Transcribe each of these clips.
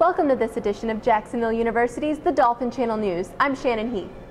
Welcome to this edition of Jacksonville University's The Dolphin Channel News. I'm Shannon Heath.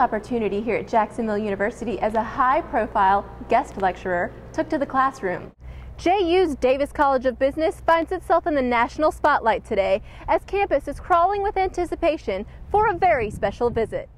Opportunity here at Jacksonville University as a high-profile guest lecturer took to the classroom. JU's Davis College of Business finds itself in the national spotlight today as campus is crawling with anticipation for a very special visit.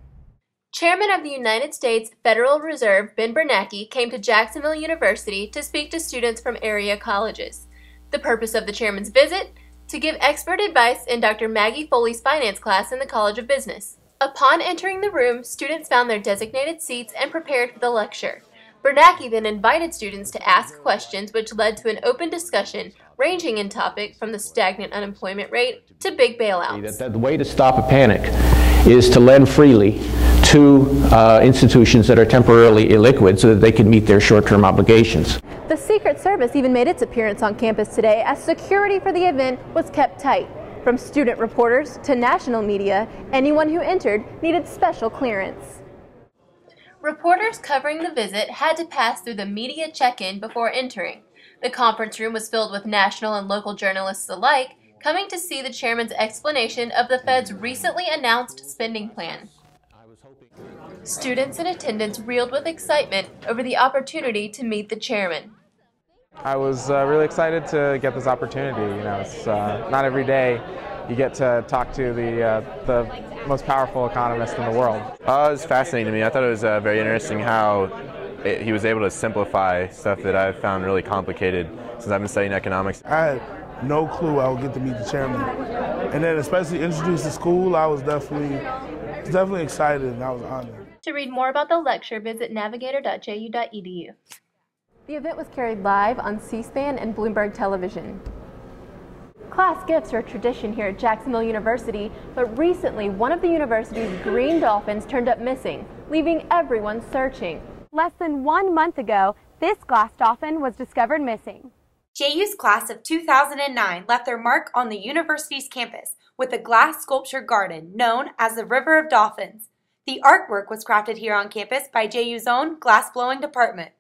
Chairman of the United States Federal Reserve Ben Bernanke came to Jacksonville University to speak to students from area colleges. The purpose of the chairman's visit? To give expert advice in Dr. Maggie Foley's finance class in the College of Business. Upon entering the room, students found their designated seats and prepared for the lecture. Bernanke then invited students to ask questions which led to an open discussion ranging in topic from the stagnant unemployment rate to big bailouts. That the way to stop a panic is to lend freely to uh, institutions that are temporarily illiquid so that they can meet their short-term obligations. The Secret Service even made its appearance on campus today as security for the event was kept tight. From student reporters to national media, anyone who entered needed special clearance. Reporters covering the visit had to pass through the media check-in before entering. The conference room was filled with national and local journalists alike, coming to see the chairman's explanation of the Fed's recently announced spending plan. Students in attendance reeled with excitement over the opportunity to meet the chairman. I was uh, really excited to get this opportunity. You know, it's uh, not every day you get to talk to the uh, the most powerful economist in the world. Uh, it was fascinating to me. I thought it was uh, very interesting how it, he was able to simplify stuff that I've found really complicated since I've been studying economics. I had no clue I would get to meet the chairman, and then especially introduced to school. I was definitely definitely excited and I was honored. To read more about the lecture, visit navigator.ju.edu. The event was carried live on C-SPAN and Bloomberg Television. Class gifts are a tradition here at Jacksonville University, but recently one of the university's green dolphins turned up missing, leaving everyone searching. Less than one month ago, this glass dolphin was discovered missing. JU's class of 2009 left their mark on the university's campus with a glass sculpture garden known as the River of Dolphins. The artwork was crafted here on campus by JU's own glass blowing department.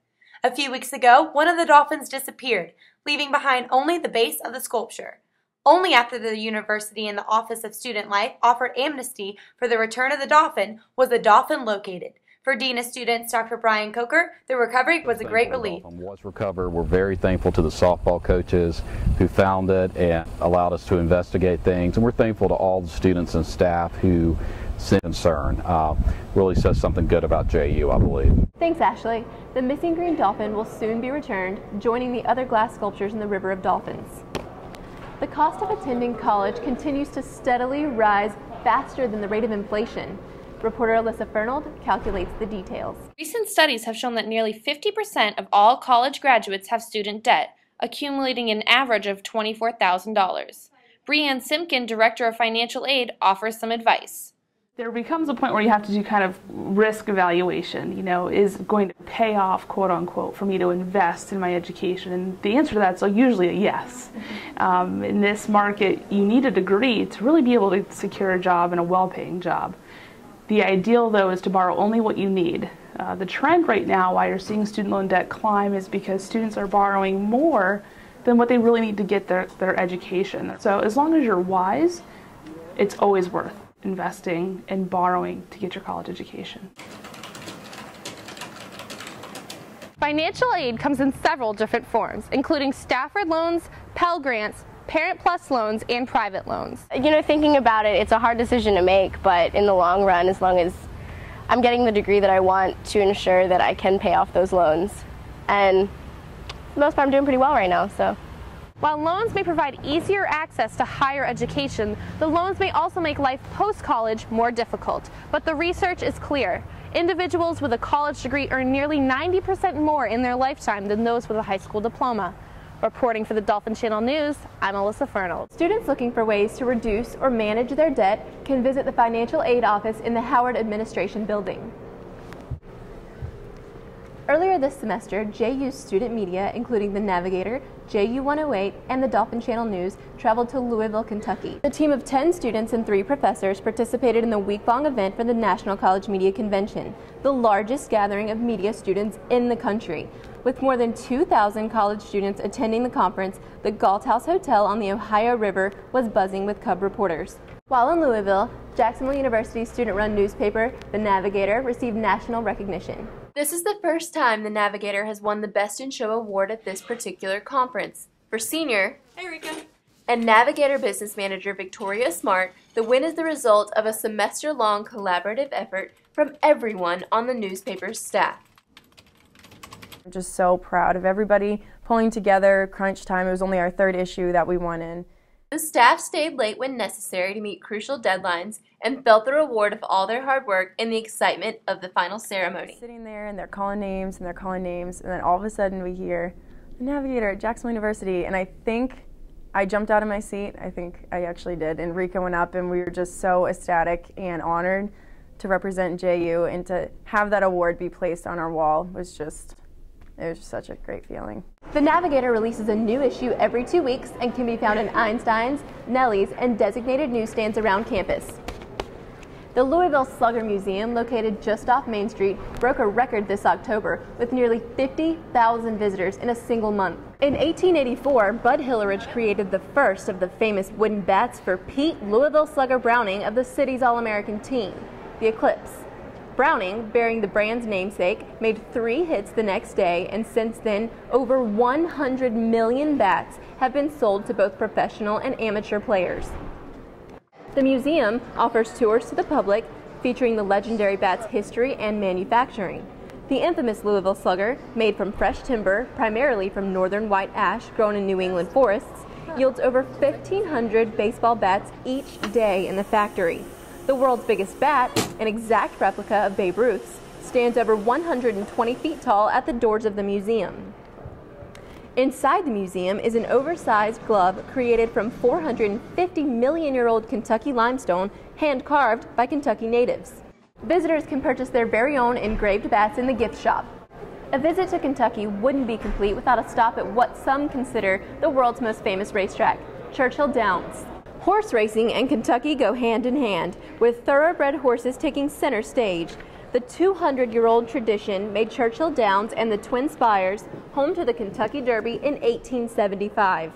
A few weeks ago, one of the dolphins disappeared, leaving behind only the base of the sculpture. Only after the university and the Office of Student Life offered amnesty for the return of the dolphin was the dolphin located. For Dina students Dr. Brian Coker, the recovery was a great relief. Was recovered. We're very thankful to the softball coaches who found it and allowed us to investigate things, and we're thankful to all the students and staff who concern. Uh, really says something good about JU, I believe. Thanks, Ashley. The missing green dolphin will soon be returned, joining the other glass sculptures in the River of Dolphins. The cost of attending college continues to steadily rise faster than the rate of inflation. Reporter Alyssa Fernald calculates the details. Recent studies have shown that nearly 50% of all college graduates have student debt, accumulating an average of $24,000. Breanne Simpkin, Director of Financial Aid, offers some advice. There becomes a point where you have to do kind of risk evaluation. You know, is going to pay off, quote unquote, for me to invest in my education? And the answer to that is usually a yes. Um, in this market, you need a degree to really be able to secure a job and a well paying job. The ideal, though, is to borrow only what you need. Uh, the trend right now, why you're seeing student loan debt climb, is because students are borrowing more than what they really need to get their, their education. So, as long as you're wise, it's always worth investing and borrowing to get your college education. Financial aid comes in several different forms, including Stafford loans, Pell Grants, Parent Plus loans, and private loans. You know, thinking about it, it's a hard decision to make, but in the long run, as long as I'm getting the degree that I want to ensure that I can pay off those loans. And for the most part, I'm doing pretty well right now, so. While loans may provide easier access to higher education, the loans may also make life post-college more difficult. But the research is clear. Individuals with a college degree earn nearly 90% more in their lifetime than those with a high school diploma. Reporting for the Dolphin Channel News, I'm Alyssa Fernald. Students looking for ways to reduce or manage their debt can visit the Financial Aid Office in the Howard Administration Building. Earlier this semester, JU's student media, including The Navigator, JU 108, and the Dolphin Channel News, traveled to Louisville, Kentucky. A team of 10 students and three professors participated in the week-long event for the National College Media Convention, the largest gathering of media students in the country. With more than 2,000 college students attending the conference, the Galt House Hotel on the Ohio River was buzzing with Cub reporters. While in Louisville, Jacksonville University's student-run newspaper, The Navigator, received national recognition. This is the first time The Navigator has won the Best in Show award at this particular conference. For senior hey Rika. and Navigator business manager Victoria Smart, the win is the result of a semester-long collaborative effort from everyone on the newspaper's staff. I'm just so proud of everybody pulling together crunch time. It was only our third issue that we won in. The staff stayed late when necessary to meet crucial deadlines and felt the reward of all their hard work in the excitement of the final ceremony. Sitting there and they're calling names and they're calling names, and then all of a sudden we hear the navigator at Jacksonville University, and I think I jumped out of my seat. I think I actually did. And Rika went up, and we were just so ecstatic and honored to represent JU and to have that award be placed on our wall was just, it was just such a great feeling. The Navigator releases a new issue every two weeks and can be found in Einstein's, Nellie's, and designated newsstands around campus. The Louisville Slugger Museum, located just off Main Street, broke a record this October with nearly 50,000 visitors in a single month. In 1884, Bud Hillerich created the first of the famous wooden bats for Pete Louisville Slugger Browning of the city's All-American team, the Eclipse. Browning, bearing the brand's namesake, made three hits the next day, and since then, over 100 million bats have been sold to both professional and amateur players. The museum offers tours to the public featuring the legendary bat's history and manufacturing. The infamous Louisville Slugger, made from fresh timber, primarily from northern white ash grown in New England forests, yields over 1,500 baseball bats each day in the factory. The world's biggest bat, an exact replica of Babe Ruth's, stands over 120 feet tall at the doors of the museum. Inside the museum is an oversized glove created from 450 million year old Kentucky limestone, hand carved by Kentucky natives. Visitors can purchase their very own engraved bats in the gift shop. A visit to Kentucky wouldn't be complete without a stop at what some consider the world's most famous racetrack, Churchill Downs. Horse racing and Kentucky go hand in hand, with thoroughbred horses taking center stage. The 200-year-old tradition made Churchill Downs and the Twin Spires home to the Kentucky Derby in 1875.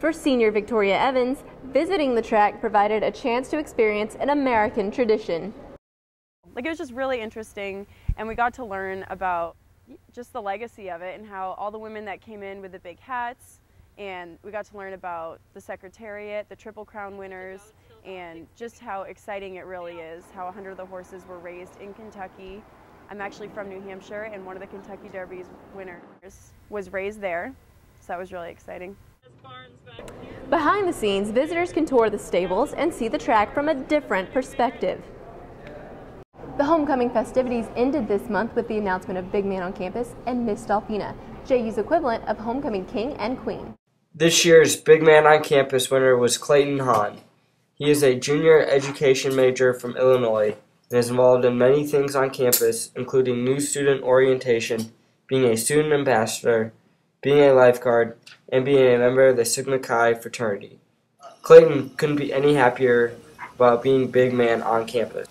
For senior Victoria Evans, visiting the track provided a chance to experience an American tradition. Like it was just really interesting and we got to learn about just the legacy of it and how all the women that came in with the big hats and we got to learn about the Secretariat, the Triple Crown winners, and just how exciting it really is, how 100 of the horses were raised in Kentucky. I'm actually from New Hampshire, and one of the Kentucky Derby's winners was raised there, so that was really exciting. Behind the scenes, visitors can tour the stables and see the track from a different perspective. The homecoming festivities ended this month with the announcement of Big Man on Campus and Miss Dolphina, JU's equivalent of homecoming king and queen. This year's Big Man on Campus winner was Clayton Hahn. He is a junior education major from Illinois and is involved in many things on campus, including new student orientation, being a student ambassador, being a lifeguard, and being a member of the Sigma Chi fraternity. Clayton couldn't be any happier about being big man on campus.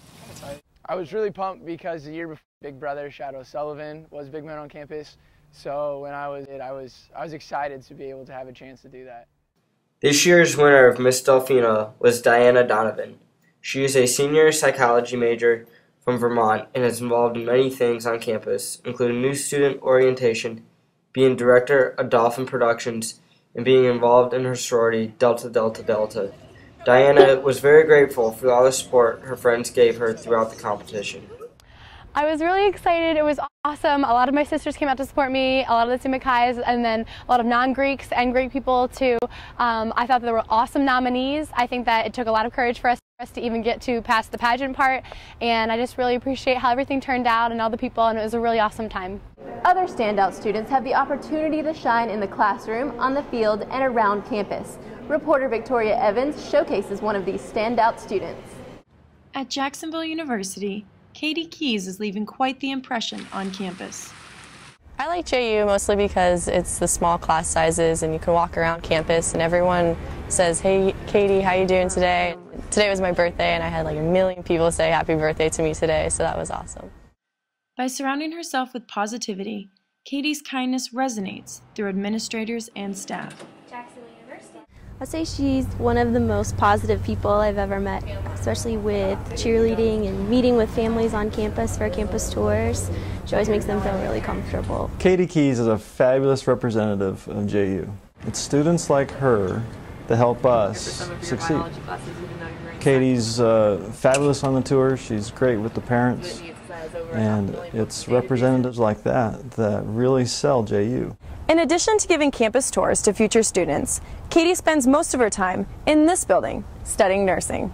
I was really pumped because the year before Big Brother Shadow Sullivan was big man on campus. So when I was it, I was I was excited to be able to have a chance to do that. This year's winner of Miss Delphina was Diana Donovan. She is a senior psychology major from Vermont and is involved in many things on campus, including new student orientation, being director of Dolphin Productions, and being involved in her sorority, Delta Delta Delta. Diana was very grateful for all the support her friends gave her throughout the competition. I was really excited. It was awesome. A lot of my sisters came out to support me, a lot of the Sigma and then a lot of non-Greeks and Greek people too. Um, I thought there were awesome nominees. I think that it took a lot of courage for us, for us to even get to past the pageant part, and I just really appreciate how everything turned out and all the people, and it was a really awesome time. Other standout students have the opportunity to shine in the classroom, on the field, and around campus. Reporter Victoria Evans showcases one of these standout students. At Jacksonville University, Katie Keys is leaving quite the impression on campus. I like JU mostly because it's the small class sizes and you can walk around campus and everyone says, hey Katie, how you doing today? Today was my birthday and I had like a million people say happy birthday to me today, so that was awesome. By surrounding herself with positivity, Katie's kindness resonates through administrators and staff. I'd say she's one of the most positive people I've ever met, especially with cheerleading and meeting with families on campus for campus tours. She always makes them feel really comfortable. Katie Keys is a fabulous representative of JU. It's students like her that help us succeed. Katie's uh, fabulous on the tour. She's great with the parents. And it's representatives like that that really sell JU. In addition to giving campus tours to future students, Katie spends most of her time in this building studying nursing.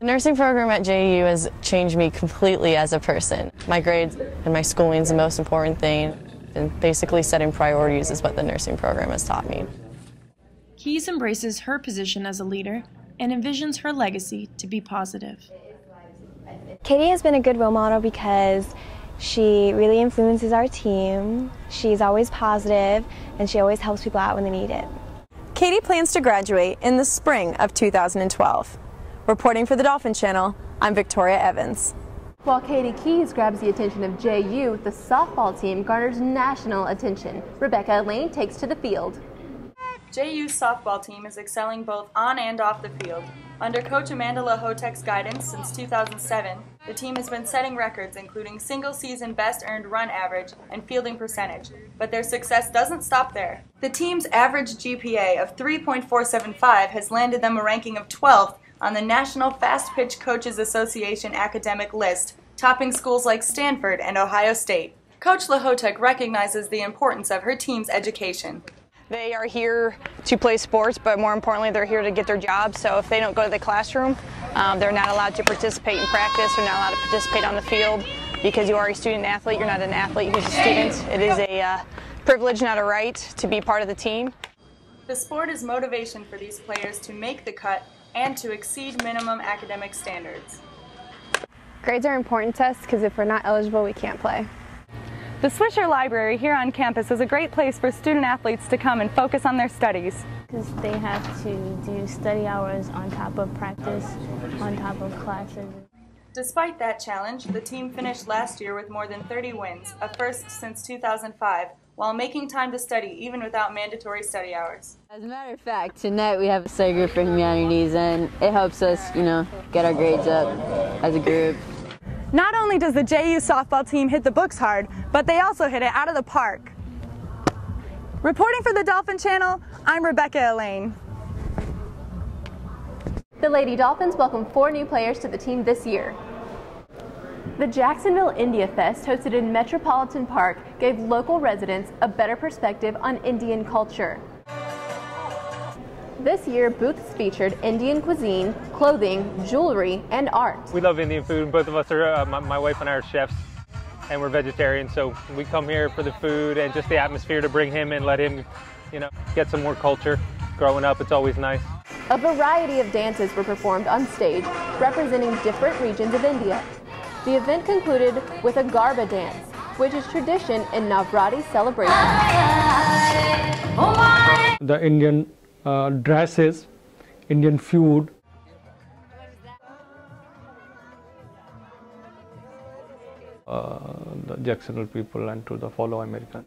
The nursing program at JU has changed me completely as a person. My grades and my schooling is the most important thing, and basically setting priorities is what the nursing program has taught me. Keys embraces her position as a leader and envisions her legacy to be positive. Katie has been a good role model because she really influences our team. She's always positive and she always helps people out when they need it. Katie plans to graduate in the spring of 2012. Reporting for the Dolphin Channel, I'm Victoria Evans. While Katie Keys grabs the attention of JU, the softball team garners national attention. Rebecca Lane takes to the field. JU's softball team is excelling both on and off the field. Under coach Amanda Lehotak's guidance since 2007, the team has been setting records including single season best earned run average and fielding percentage, but their success doesn't stop there. The team's average GPA of 3.475 has landed them a ranking of 12th on the National Fast Pitch Coaches Association academic list, topping schools like Stanford and Ohio State. Coach Lehotak recognizes the importance of her team's education. They are here to play sports, but more importantly, they're here to get their jobs. So if they don't go to the classroom, um, they're not allowed to participate in practice. They're not allowed to participate on the field because you are a student athlete. You're not an athlete who's a student. It is a uh, privilege, not a right, to be part of the team. The sport is motivation for these players to make the cut and to exceed minimum academic standards. Grades are important to us because if we're not eligible, we can't play. The Swisher Library here on campus is a great place for student athletes to come and focus on their studies. Because they have to do study hours on top of practice, on top of classes. Despite that challenge, the team finished last year with more than 30 wins, a first since 2005, while making time to study even without mandatory study hours. As a matter of fact, tonight we have a study group for humanities and it helps us, you know, get our grades up as a group. Not only does the JU softball team hit the books hard, but they also hit it out of the park. Reporting for the Dolphin Channel, I'm Rebecca Lane. The Lady Dolphins welcome four new players to the team this year. The Jacksonville India Fest, hosted in Metropolitan Park, gave local residents a better perspective on Indian culture. This year, booths featured Indian cuisine, clothing, jewelry, and art. We love Indian food. Both of us are, uh, my, my, wife and I are chefs, and we're vegetarians. So we come here for the food and just the atmosphere to bring him and let him, you know, get some more culture. Growing up, it's always nice. A variety of dances were performed on stage, representing different regions of India. The event concluded with a Garba dance, which is tradition in Navratri celebration. The Indian uh, dresses, Indian food. Uh, the Jacksonville people and to the fellow Americans.